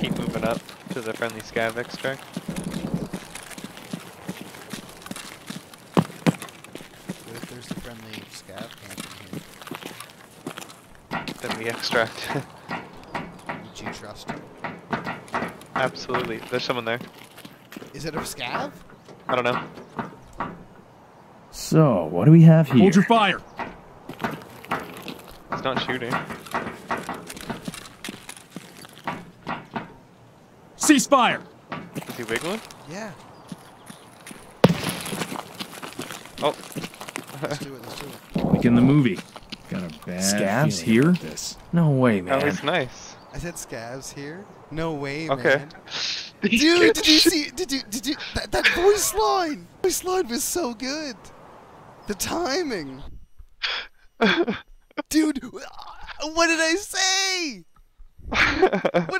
gonna keep moving up to the friendly scav extract. What if there's a friendly scav camping here? Then we extract. Would you trust him? Absolutely. There's someone there. Is it a scav? I don't know. So, what do we have here? Hold your fire. He's not shooting. Cease fire. Is he wiggling? Yeah. Oh. Let's do it. Let's do it. Like in the movie. Got a bad Scavs here? This. No way, Oh, man. he's nice. I said scavs here. No way, Okay. man. Dude, did you see? Did you? Did you? That, that voice line. Voice line was so good. The timing. Dude, uh, what did I say? What did I say?